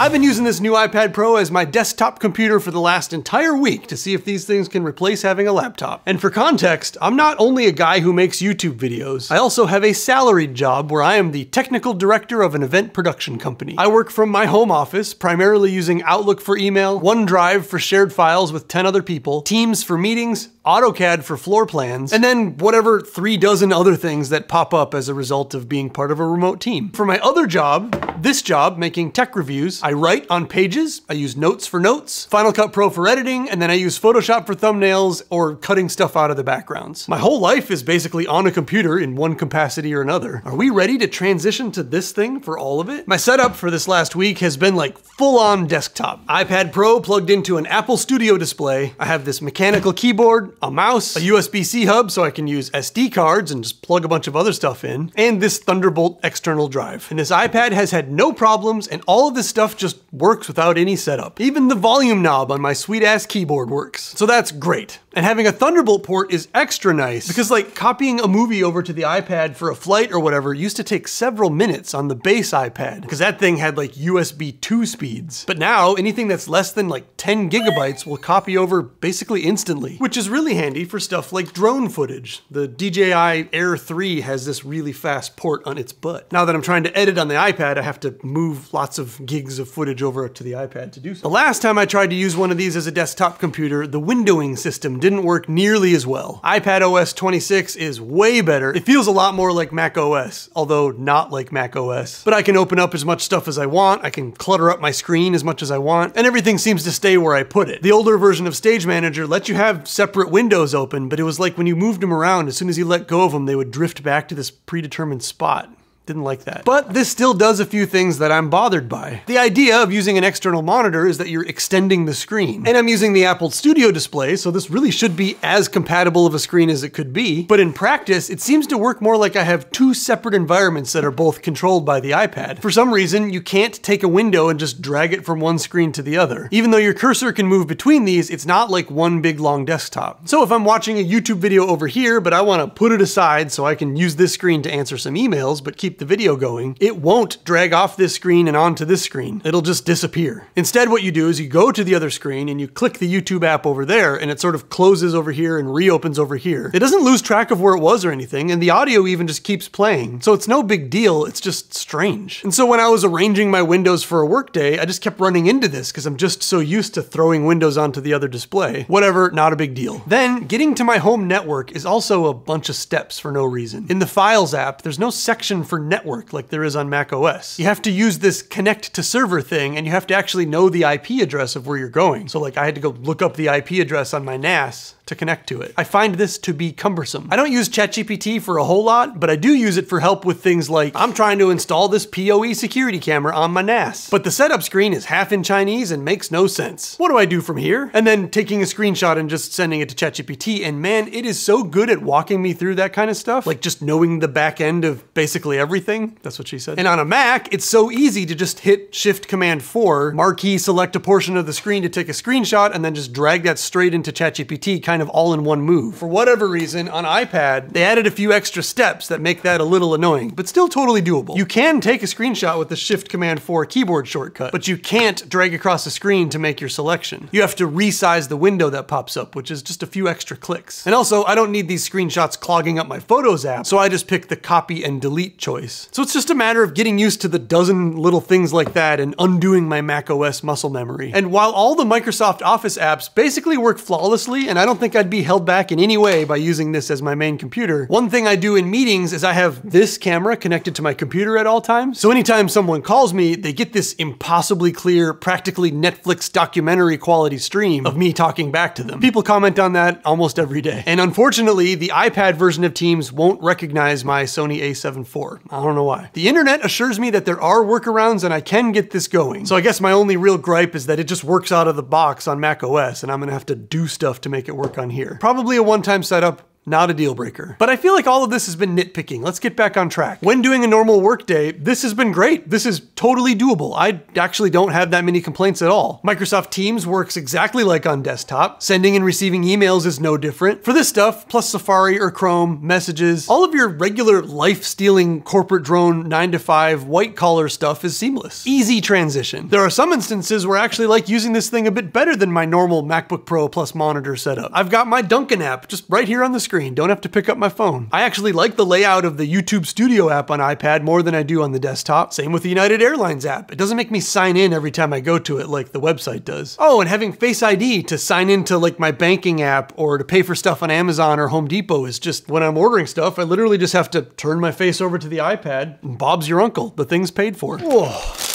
I've been using this new iPad Pro as my desktop computer for the last entire week to see if these things can replace having a laptop. And for context, I'm not only a guy who makes YouTube videos, I also have a salaried job where I am the technical director of an event production company. I work from my home office, primarily using Outlook for email, OneDrive for shared files with 10 other people, Teams for meetings, AutoCAD for floor plans, and then whatever three dozen other things that pop up as a result of being part of a remote team. For my other job, this job, making tech reviews, I write on pages, I use Notes for notes, Final Cut Pro for editing, and then I use Photoshop for thumbnails or cutting stuff out of the backgrounds. My whole life is basically on a computer in one capacity or another. Are we ready to transition to this thing for all of it? My setup for this last week has been like full on desktop. iPad Pro plugged into an Apple Studio display. I have this mechanical keyboard, a mouse, a USB-C hub so I can use SD cards and just plug a bunch of other stuff in, and this Thunderbolt external drive. And this iPad has had no problems and all of this stuff just works without any setup. Even the volume knob on my sweet ass keyboard works. So that's great. And having a Thunderbolt port is extra nice because like copying a movie over to the iPad for a flight or whatever used to take several minutes on the base iPad because that thing had like USB 2 speeds. But now anything that's less than like 10 gigabytes will copy over basically instantly, which is really handy for stuff like drone footage. The DJI Air 3 has this really fast port on its butt. Now that I'm trying to edit on the iPad, I have to move lots of gigs of footage over to the iPad to do so. The last time I tried to use one of these as a desktop computer, the windowing system didn't work nearly as well. iPad OS 26 is way better. It feels a lot more like Mac OS, although not like Mac OS. But I can open up as much stuff as I want, I can clutter up my screen as much as I want, and everything seems to stay where I put it. The older version of Stage Manager let you have separate windows open, but it was like when you moved them around, as soon as you let go of them, they would drift back to this predetermined spot. Didn't like that. But this still does a few things that I'm bothered by. The idea of using an external monitor is that you're extending the screen. And I'm using the Apple Studio display, so this really should be as compatible of a screen as it could be. But in practice, it seems to work more like I have two separate environments that are both controlled by the iPad. For some reason, you can't take a window and just drag it from one screen to the other. Even though your cursor can move between these, it's not like one big long desktop. So if I'm watching a YouTube video over here, but I want to put it aside so I can use this screen to answer some emails, but keep keep the video going, it won't drag off this screen and onto this screen. It'll just disappear. Instead, what you do is you go to the other screen and you click the YouTube app over there and it sort of closes over here and reopens over here. It doesn't lose track of where it was or anything, and the audio even just keeps playing. So it's no big deal, it's just strange. And so when I was arranging my windows for a workday, I just kept running into this because I'm just so used to throwing windows onto the other display. Whatever, not a big deal. Then, getting to my home network is also a bunch of steps for no reason. In the Files app, there's no section for network like there is on Mac OS. You have to use this connect to server thing and you have to actually know the IP address of where you're going. So like I had to go look up the IP address on my NAS to connect to it. I find this to be cumbersome. I don't use ChatGPT for a whole lot, but I do use it for help with things like I'm trying to install this PoE security camera on my NAS, but the setup screen is half in Chinese and makes no sense. What do I do from here? And then taking a screenshot and just sending it to ChatGPT, and man, it is so good at walking me through that kind of stuff, like just knowing the back end of basically everything. That's what she said. And on a Mac, it's so easy to just hit Shift Command 4, marquee select a portion of the screen to take a screenshot, and then just drag that straight into ChatGPT, kind of all in one move. For whatever reason, on iPad, they added a few extra steps that make that a little annoying, but still totally doable. You can take a screenshot with the Shift Command 4 keyboard shortcut, but you can't drag across the screen to make your selection. You have to resize the window that pops up, which is just a few extra clicks. And also, I don't need these screenshots clogging up my Photos app, so I just pick the copy and delete choice. So it's just a matter of getting used to the dozen little things like that and undoing my macOS muscle memory. And while all the Microsoft Office apps basically work flawlessly, and I don't think I'd be held back in any way by using this as my main computer. One thing I do in meetings is I have this camera connected to my computer at all times. So anytime someone calls me, they get this impossibly clear, practically Netflix documentary quality stream of me talking back to them. People comment on that almost every day. And unfortunately, the iPad version of Teams won't recognize my Sony a7 IV. I don't know why. The internet assures me that there are workarounds and I can get this going. So I guess my only real gripe is that it just works out of the box on Mac OS and I'm gonna have to do stuff to make it work on here. Probably a one-time setup, not a deal breaker. But I feel like all of this has been nitpicking. Let's get back on track. When doing a normal workday, this has been great. This is totally doable. I actually don't have that many complaints at all. Microsoft Teams works exactly like on desktop. Sending and receiving emails is no different. For this stuff, plus Safari or Chrome, messages, all of your regular life-stealing corporate drone 9 to 5 white collar stuff is seamless. Easy transition. There are some instances where I actually like using this thing a bit better than my normal MacBook Pro plus monitor setup. I've got my Duncan app just right here on the screen screen, don't have to pick up my phone. I actually like the layout of the YouTube Studio app on iPad more than I do on the desktop. Same with the United Airlines app. It doesn't make me sign in every time I go to it like the website does. Oh, and having Face ID to sign into like my banking app or to pay for stuff on Amazon or Home Depot is just when I'm ordering stuff, I literally just have to turn my face over to the iPad Bob's your uncle. The thing's paid for. Whoa.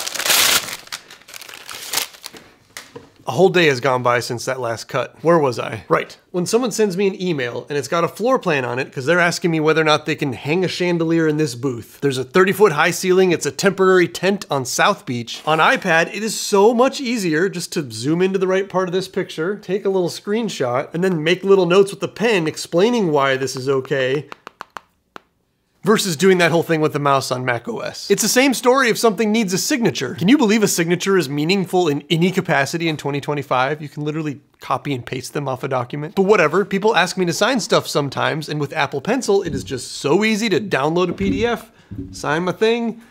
A whole day has gone by since that last cut. Where was I? Right. When someone sends me an email and it's got a floor plan on it because they're asking me whether or not they can hang a chandelier in this booth. There's a 30 foot high ceiling. It's a temporary tent on South Beach. On iPad, it is so much easier just to zoom into the right part of this picture, take a little screenshot, and then make little notes with the pen explaining why this is okay versus doing that whole thing with the mouse on Mac OS. It's the same story if something needs a signature. Can you believe a signature is meaningful in any capacity in 2025? You can literally copy and paste them off a document. But whatever, people ask me to sign stuff sometimes, and with Apple Pencil, it is just so easy to download a PDF, sign my thing,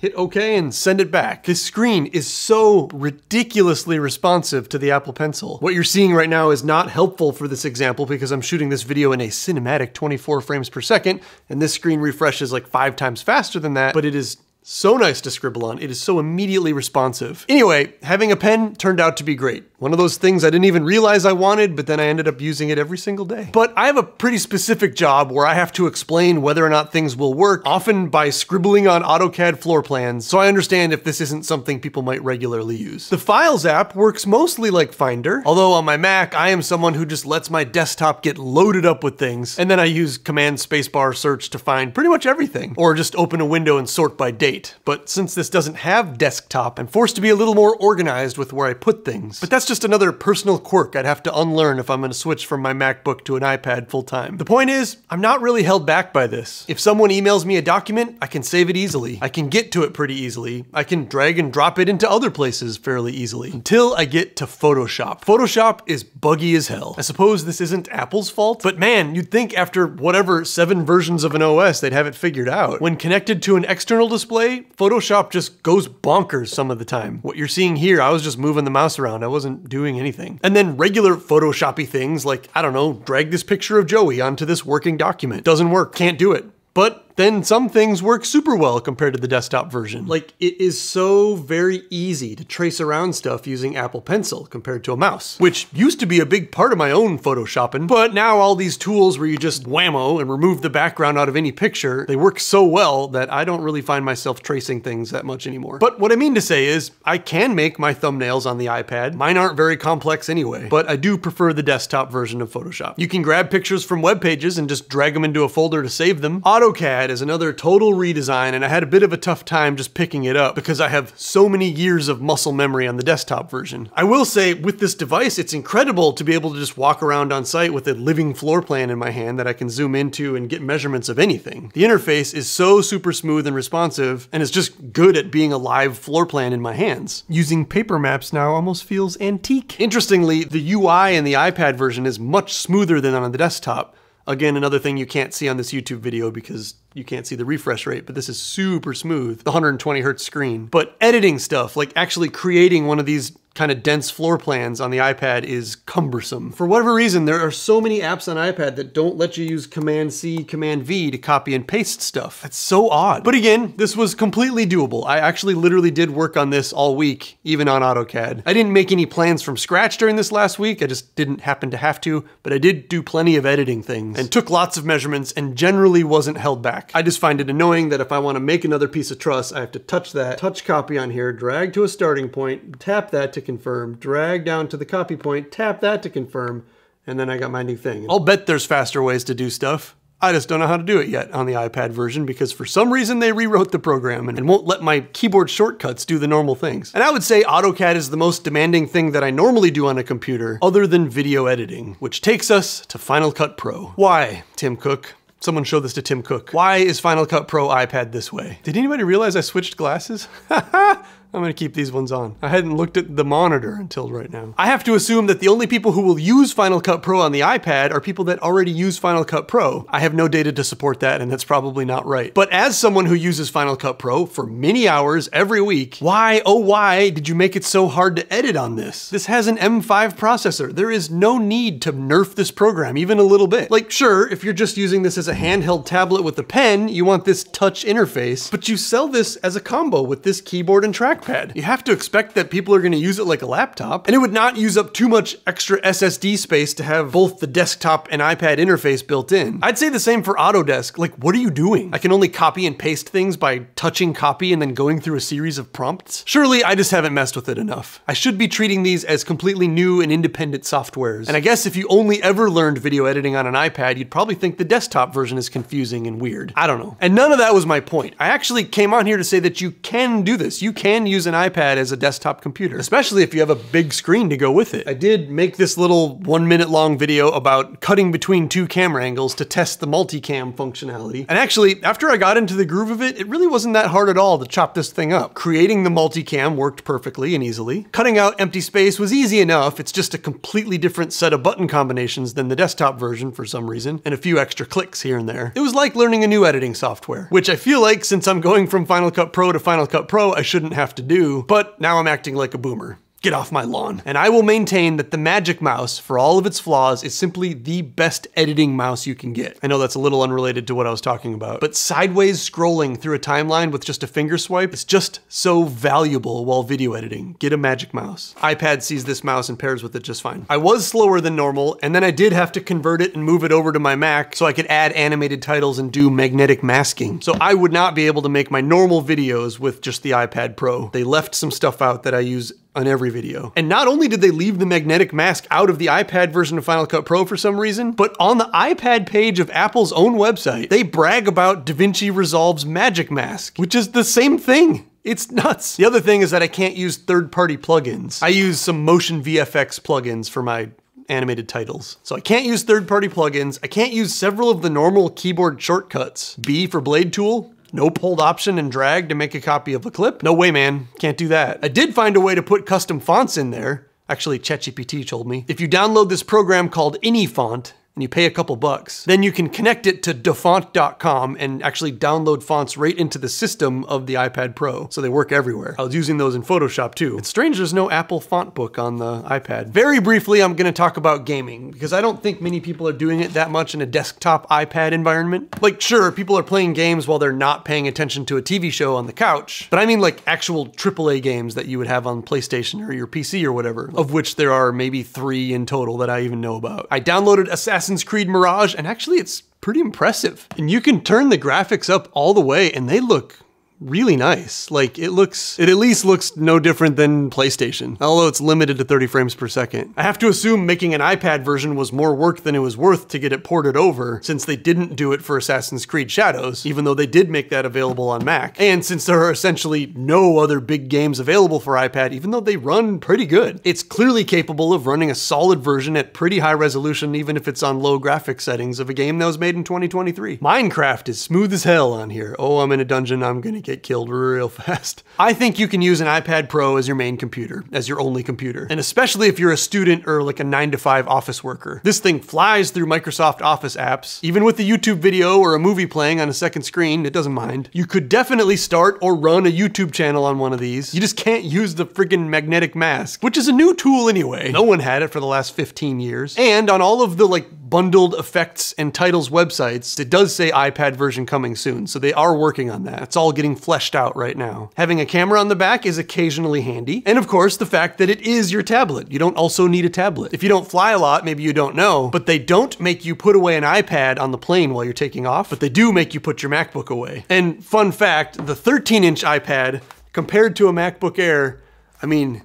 hit OK and send it back. This screen is so ridiculously responsive to the Apple Pencil. What you're seeing right now is not helpful for this example because I'm shooting this video in a cinematic 24 frames per second, and this screen refreshes like five times faster than that, but it is so nice to scribble on. It is so immediately responsive. Anyway, having a pen turned out to be great. One of those things I didn't even realize I wanted, but then I ended up using it every single day. But I have a pretty specific job where I have to explain whether or not things will work, often by scribbling on AutoCAD floor plans, so I understand if this isn't something people might regularly use. The Files app works mostly like Finder, although on my Mac, I am someone who just lets my desktop get loaded up with things, and then I use Command Spacebar Search to find pretty much everything, or just open a window and sort by date date, but since this doesn't have desktop, I'm forced to be a little more organized with where I put things. But that's just another personal quirk I'd have to unlearn if I'm gonna switch from my MacBook to an iPad full time. The point is, I'm not really held back by this. If someone emails me a document, I can save it easily. I can get to it pretty easily. I can drag and drop it into other places fairly easily, until I get to Photoshop. Photoshop is buggy as hell. I suppose this isn't Apple's fault, but man, you'd think after whatever seven versions of an OS, they'd have it figured out. When connected to an external display, Photoshop just goes bonkers some of the time. What you're seeing here, I was just moving the mouse around. I wasn't doing anything. And then regular Photoshoppy things like, I don't know, drag this picture of Joey onto this working document. Doesn't work, can't do it. But then some things work super well compared to the desktop version. Like it is so very easy to trace around stuff using Apple Pencil compared to a mouse, which used to be a big part of my own photoshopping, but now all these tools where you just whammo and remove the background out of any picture, they work so well that I don't really find myself tracing things that much anymore. But what I mean to say is I can make my thumbnails on the iPad. Mine aren't very complex anyway, but I do prefer the desktop version of Photoshop. You can grab pictures from web pages and just drag them into a folder to save them. AutoCAD is another total redesign and I had a bit of a tough time just picking it up because I have so many years of muscle memory on the desktop version. I will say with this device, it's incredible to be able to just walk around on site with a living floor plan in my hand that I can zoom into and get measurements of anything. The interface is so super smooth and responsive and it's just good at being a live floor plan in my hands. Using paper maps now almost feels antique. Interestingly, the UI in the iPad version is much smoother than on the desktop. Again, another thing you can't see on this YouTube video because you can't see the refresh rate, but this is super smooth, the 120 hertz screen. But editing stuff, like actually creating one of these kind of dense floor plans on the iPad is cumbersome. For whatever reason, there are so many apps on iPad that don't let you use Command C, Command V to copy and paste stuff. That's so odd. But again, this was completely doable. I actually literally did work on this all week, even on AutoCAD. I didn't make any plans from scratch during this last week. I just didn't happen to have to, but I did do plenty of editing things and took lots of measurements and generally wasn't held back. I just find it annoying that if I want to make another piece of truss, I have to touch that, touch copy on here, drag to a starting point, tap that to to confirm, drag down to the copy point, tap that to confirm, and then I got my new thing. I'll bet there's faster ways to do stuff. I just don't know how to do it yet on the iPad version because for some reason they rewrote the program and won't let my keyboard shortcuts do the normal things. And I would say AutoCAD is the most demanding thing that I normally do on a computer other than video editing, which takes us to Final Cut Pro. Why, Tim Cook? Someone show this to Tim Cook. Why is Final Cut Pro iPad this way? Did anybody realize I switched glasses? I'm gonna keep these ones on. I hadn't looked at the monitor until right now. I have to assume that the only people who will use Final Cut Pro on the iPad are people that already use Final Cut Pro. I have no data to support that, and that's probably not right. But as someone who uses Final Cut Pro for many hours every week, why, oh why, did you make it so hard to edit on this? This has an M5 processor. There is no need to nerf this program even a little bit. Like, sure, if you're just using this as a handheld tablet with a pen, you want this touch interface, but you sell this as a combo with this keyboard and trackpad trackpad. You have to expect that people are going to use it like a laptop, and it would not use up too much extra SSD space to have both the desktop and iPad interface built in. I'd say the same for Autodesk. Like, what are you doing? I can only copy and paste things by touching copy and then going through a series of prompts? Surely I just haven't messed with it enough. I should be treating these as completely new and independent softwares. And I guess if you only ever learned video editing on an iPad, you'd probably think the desktop version is confusing and weird. I don't know. And none of that was my point. I actually came on here to say that you can do this. You can use an iPad as a desktop computer, especially if you have a big screen to go with it. I did make this little one minute long video about cutting between two camera angles to test the multicam functionality. And actually, after I got into the groove of it, it really wasn't that hard at all to chop this thing up. Creating the multicam worked perfectly and easily. Cutting out empty space was easy enough. It's just a completely different set of button combinations than the desktop version for some reason, and a few extra clicks here and there. It was like learning a new editing software, which I feel like since I'm going from Final Cut Pro to Final Cut Pro, I shouldn't have to do, but now I'm acting like a boomer. Get off my lawn. And I will maintain that the Magic Mouse, for all of its flaws, is simply the best editing mouse you can get. I know that's a little unrelated to what I was talking about, but sideways scrolling through a timeline with just a finger swipe is just so valuable while video editing. Get a Magic Mouse. iPad sees this mouse and pairs with it just fine. I was slower than normal, and then I did have to convert it and move it over to my Mac so I could add animated titles and do magnetic masking. So I would not be able to make my normal videos with just the iPad Pro. They left some stuff out that I use on every video. And not only did they leave the magnetic mask out of the iPad version of Final Cut Pro for some reason, but on the iPad page of Apple's own website, they brag about DaVinci Resolve's Magic Mask, which is the same thing. It's nuts. The other thing is that I can't use third-party plugins. I use some Motion VFX plugins for my animated titles. So I can't use third-party plugins. I can't use several of the normal keyboard shortcuts. B for Blade Tool, Nope. Hold Option and drag to make a copy of a clip? No way, man. Can't do that. I did find a way to put custom fonts in there. Actually, ChatGPT told me. If you download this program called AnyFont, and you pay a couple bucks. Then you can connect it to dafont.com and actually download fonts right into the system of the iPad Pro. So they work everywhere. I was using those in Photoshop too. It's strange there's no Apple font book on the iPad. Very briefly, I'm gonna talk about gaming because I don't think many people are doing it that much in a desktop iPad environment. Like sure, people are playing games while they're not paying attention to a TV show on the couch, but I mean like actual AAA games that you would have on PlayStation or your PC or whatever, of which there are maybe three in total that I even know about. I downloaded Assassin's Assassin's Creed Mirage, and actually it's pretty impressive. And you can turn the graphics up all the way and they look really nice. Like it looks, it at least looks no different than PlayStation, although it's limited to 30 frames per second. I have to assume making an iPad version was more work than it was worth to get it ported over, since they didn't do it for Assassin's Creed Shadows, even though they did make that available on Mac. And since there are essentially no other big games available for iPad, even though they run pretty good. It's clearly capable of running a solid version at pretty high resolution, even if it's on low graphic settings of a game that was made in 2023. Minecraft is smooth as hell on here. Oh, I'm in a dungeon, I'm gonna get get killed real fast. I think you can use an iPad Pro as your main computer, as your only computer. And especially if you're a student or like a nine to five office worker. This thing flies through Microsoft Office apps. Even with a YouTube video or a movie playing on a second screen, it doesn't mind. You could definitely start or run a YouTube channel on one of these. You just can't use the friggin' magnetic mask, which is a new tool anyway. No one had it for the last 15 years. And on all of the like bundled effects and titles websites, it does say iPad version coming soon. So they are working on that. It's all getting fleshed out right now. Having a camera on the back is occasionally handy. And of course, the fact that it is your tablet. You don't also need a tablet. If you don't fly a lot, maybe you don't know, but they don't make you put away an iPad on the plane while you're taking off, but they do make you put your MacBook away. And fun fact, the 13 inch iPad compared to a MacBook Air, I mean,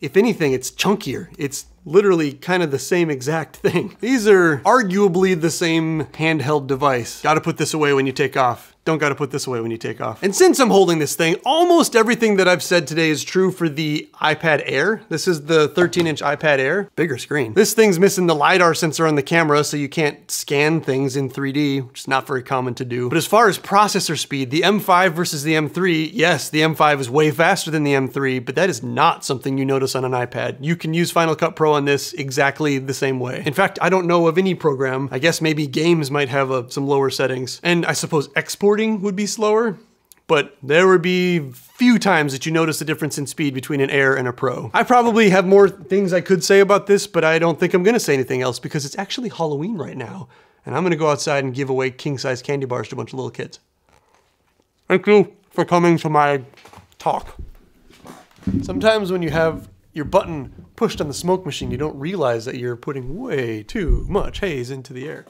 if anything, it's chunkier. It's literally kind of the same exact thing. These are arguably the same handheld device. Gotta put this away when you take off. Don't gotta put this away when you take off. And since I'm holding this thing, almost everything that I've said today is true for the iPad Air. This is the 13 inch iPad Air, bigger screen. This thing's missing the LiDAR sensor on the camera, so you can't scan things in 3D, which is not very common to do. But as far as processor speed, the M5 versus the M3, yes, the M5 is way faster than the M3, but that is not something you notice on an iPad. You can use Final Cut Pro on this exactly the same way. In fact, I don't know of any program, I guess maybe games might have a, some lower settings, and I suppose export would be slower, but there would be few times that you notice the difference in speed between an Air and a Pro. I probably have more things I could say about this, but I don't think I'm gonna say anything else because it's actually Halloween right now, and I'm gonna go outside and give away king-size candy bars to a bunch of little kids. Thank you for coming to my talk. Sometimes when you have your button pushed on the smoke machine, you don't realize that you're putting way too much haze into the air.